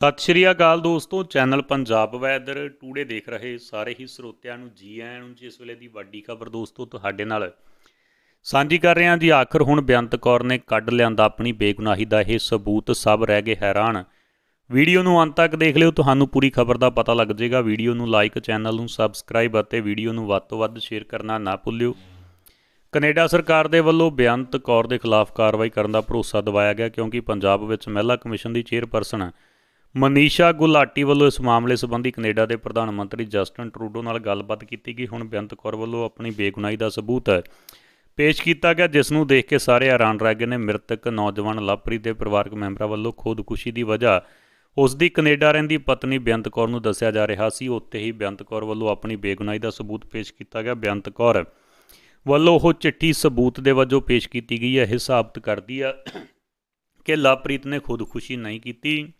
ਸਤਿ ਸ਼੍ਰੀ ਅਕਾਲ ਦੋਸਤੋ, channel Punjab weather today ਦੇਖ ਰਹੇ ਸਾਰੇ ਹੀ ਸਰੋਤਿਆਂ ਨੂੰ ਜੀ ਆਇਆਂ ਨੂੰ ਇਸ ਵੇਲੇ ਦੀ ਵੱਡੀ ਖਬਰ ਦੋਸਤੋ ਤੁਹਾਡੇ ਨਾਲ। ਸਾਂਝੀ ਕਰ ਰਹੇ ਹਾਂ ਜੀ, ਆਖਰ ਹੁਣ ਬੇਅੰਤ ਕੌਰ ਨੇ ਕੱਢ ਲਿਆਂਦਾ ਆਪਣੀ ਬੇਗੁਨਾਹੀ ਦਾ ਇਹ ਸਬੂਤ, ਸਭ ਰਹਿ ਗਏ ਹੈਰਾਨ। ਵੀਡੀਓ ਨੂੰ ਅੰਤ ਤੱਕ ਦੇਖ ਲਿਓ, ਤੁਹਾਨੂੰ ਪੂਰੀ ਖਬਰ ਦਾ ਪਤਾ ਲੱਗ ਜਾਏਗਾ। ਵੀਡੀਓ ਨੂੰ ਲਾਈਕ, ਚੈਨਲ ਨੂੰ ਸਬਸਕ੍ਰਾਈਬ ਅਤੇ ਵੀਡੀਓ ਨੂੰ ਵੱਧ ਤੋਂ ਵੱਧ ਸ਼ੇਅਰ ਕਰਨਾ ਨਾ ਭੁੱਲਿਓ। ਕੈਨੇਡਾ ਸਰਕਾਰ ਦੇ ਵੱਲੋਂ ਬੇਅੰਤ ਕੌਰ ਦੇ ਖਿਲਾਫ ਕਾਰਵਾਈ ਕਰਨ ਦਾ ਭਰੋਸਾ ਦਿਵਾਇਆ ਗਿਆ, ਕਿਉਂਕਿ ਪੰਜਾਬ ਵਿੱਚ ਮਹਿਲਾ ਕਮਿਸ਼ਨ ਦੀ ਚੇਅਰਪਰਸਨ ਮਨੀਸ਼ਾ ਗੁਲਾਟੀ ਵੱਲੋਂ ਇਸ ਮਾਮਲੇ ਸੰਬੰਧੀ ਕੈਨੇਡਾ ਦੇ ਪ੍ਰਧਾਨ ਮੰਤਰੀ ਜਸਟਨ ਟਰੂਡੋ ਨਾਲ ਗੱਲਬਾਤ ਕੀਤੀ ਗਈ। ਹੁਣ ਬੇਅੰਤ ਕੌਰ ਵੱਲੋਂ ਆਪਣੀ ਬੇਗੁਨਾਹੀ ਦਾ ਸਬੂਤ ਪੇਸ਼ ਕੀਤਾ ਗਿਆ, ਜਿਸ ਨੂੰ ਦੇਖ ਕੇ ਸਾਰੇ ਹੈਰਾਨ ਰਹਿ ਗਏ ਨੇ। ਮ੍ਰਿਤਕ ਨੌਜਵਾਨ ਲਵਪ੍ਰੀਤ ਦੇ ਪਰਿਵਾਰਕ ਮੈਂਬਰਾਂ ਵੱਲੋਂ ਖੁਦਕੁਸ਼ੀ ਦੀ ਵਜ੍ਹਾ ਉਸ ਦੀ ਕੈਨੇਡਾ ਰਹਿੰਦੀ ਪਤਨੀ ਬੇਅੰਤ ਕੌਰ ਨੂੰ ਦੱਸਿਆ ਜਾ ਰਿਹਾ ਸੀ। ਉੱਥੇ ਹੀ ਬੇਅੰਤ ਕੌਰ ਵੱਲੋਂ ਆਪਣੀ ਬੇਗੁਨਾਹੀ ਦਾ ਸਬੂਤ ਪੇਸ਼ ਕੀਤਾ ਗਿਆ। ਬੇਅੰਤ ਕੌਰ ਵੱਲੋਂ ਉਹ ਚਿੱਠੀ ਸਬੂਤ ਦੇ ਵਜੋਂ ਪੇਸ਼ ਕੀਤੀ ਗਈ ਹੈ। ਇਹ ਸਾਬਤ ਕਰਦੀ ਹੈ ਕਿ ਲਵਪ੍ਰੀਤ ਨੇ ਖੁਦਕੁਸ਼ੀ ਨਹੀਂ ਕੀਤੀ।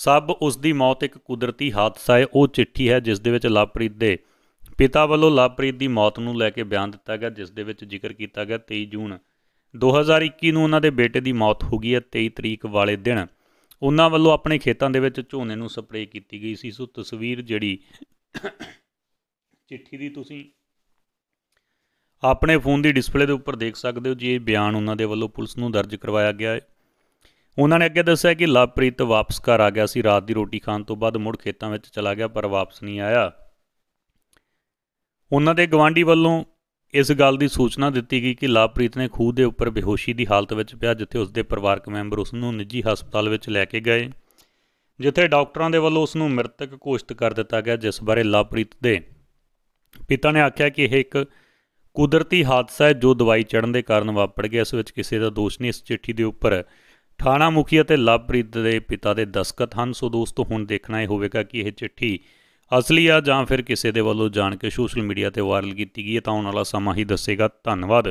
ਸਭ ਉਸ ਦੀ ਮੌਤ ਇੱਕ ਕੁਦਰਤੀ ਹਾਦਸਾ ਹੈ, ਉਹ ਚਿੱਠੀ ਹੈ ਜਿਸ ਦੇ ਵਿੱਚ ਲਵਪ੍ਰੀਤ ਦੇ ਪਿਤਾ ਵੱਲੋਂ ਲਵਪ੍ਰੀਤ ਦੀ ਮੌਤ ਨੂੰ ਲੈ ਕੇ ਬਿਆਨ ਦਿੱਤਾ ਗਿਆ, ਜਿਸ ਦੇ ਵਿੱਚ ਜ਼ਿਕਰ ਕੀਤਾ ਗਿਆ 23 ਜੂਨ 2021 ਨੂੰ ਉਹਨਾਂ ਦੇ ਬੇਟੇ ਦੀ ਮੌਤ ਹੋ ਗਈ ਹੈ 23 ਤਰੀਕ ਵਾਲੇ ਦਿਨ। ਉਹਨਾਂ ਵੱਲੋਂ ਆਪਣੇ ਖੇਤਾਂ ਦੇ ਵਿੱਚ ਝੋਨੇ ਨੂੰ ਸਪਰੇਅ ਕੀਤੀ ਗਈ ਸੀ। ਸੋ ਤਸਵੀਰ ਜਿਹੜੀ ਚਿੱਠੀ ਦੀ ਤੁਸੀਂ ਆਪਣੇ ਫੋਨ ਦੀ ਡਿਸਪਲੇ ਦੇ ਉੱਪਰ ਦੇਖ ਸਕਦੇ ਹੋ, ਜੀ ਇਹ ਬਿਆਨ ਉਹਨਾਂ ਦੇ ਵੱਲੋਂ ਪੁਲਿਸ ਨੂੰ ਦਰਜ ਕਰਵਾਇਆ ਗਿਆ ਹੈ। ਉਹਨਾਂ ਨੇ ਅੱਗੇ ਦੱਸਿਆ ਕਿ ਲਵਪ੍ਰੀਤ ਵਾਪਸ ਘਰ ਆ ਗਿਆ ਸੀ, ਰਾਤ ਦੀ ਰੋਟੀ ਖਾਣ ਤੋਂ ਬਾਅਦ ਮੁੜ ਖੇਤਾਂ ਵਿੱਚ ਚਲਾ ਗਿਆ, ਪਰ ਵਾਪਸ ਨਹੀਂ ਆਇਆ। ਉਹਨਾਂ ਦੇ ਗਵਾਂਢੀ ਵੱਲੋਂ ਇਸ ਗੱਲ ਦੀ ਸੂਚਨਾ ਦਿੱਤੀ ਗਈ ਕਿ ਲਵਪ੍ਰੀਤ ਨੇ ਖੂਹ ਦੇ ਉੱਪਰ ਬੇਹੋਸ਼ੀ ਦੀ ਹਾਲਤ ਵਿੱਚ ਪਿਆ, ਜਿੱਥੇ ਉਸ ਦੇ ਪਰਿਵਾਰਕ ਮੈਂਬਰ ਉਸ ਨੂੰ ਨਿੱਜੀ ਹਸਪਤਾਲ ਵਿੱਚ ਲੈ ਕੇ ਗਏ, ਜਿੱਥੇ ਡਾਕਟਰਾਂ ਦੇ ਵੱਲੋਂ ਉਸ ਨੂੰ ਮ੍ਰਿਤਕ ਘੋਸ਼ਿਤ ਕਰ ਦਿੱਤਾ ਗਿਆ, ਜਿਸ ਬਾਰੇ ਲਵਪ੍ਰੀਤ ਦੇ ਪਿਤਾ ਨੇ ਆਖਿਆ ਕਿ ਇਹ ਇੱਕ ਕੁਦਰਤੀ ਹਾਦਸਾ ਹੈ ਜੋ ਦਵਾਈ ਚੜਨ ਦੇ ਕਾਰਨ ਵਾਪਰ ਗਿਆ। ਇਸ ਵਿੱਚ ਕਿਸੇ ਦਾ ਦੋਸ਼ ਨਹੀਂ, ਇਸ ਚਿੱਠੀ ਦੇ ਉੱਪਰ ਥਾਣਾ ਮੁਖੀ ਅਤੇ ਲਵਪ੍ਰੀਤ ਦੇ ਪਿਤਾ ਦੇ ਦਸਖਤ ਹਨ। ਸੋ ਦੋਸਤੋ, ਹੁਣ ਦੇਖਣਾ ਇਹ ਹੋਵੇਗਾ ਕਿ ਇਹ ਚਿੱਠੀ ਅਸਲੀ ਆ ਜਾਂ ਫਿਰ ਕਿਸੇ ਦੇ ਵੱਲੋਂ ਜਾਣ ਕੇ ਸੋਸ਼ਲ ਮੀਡੀਆ ਤੇ ਵਾਇਰਲ ਕੀਤੀ ਗਈ ਹੈ। ਤਾਂ ਆਉਣ ਵਾਲਾ ਸਮਾਂ ਹੀ ਦੱਸੇਗਾ। ਧੰਨਵਾਦ।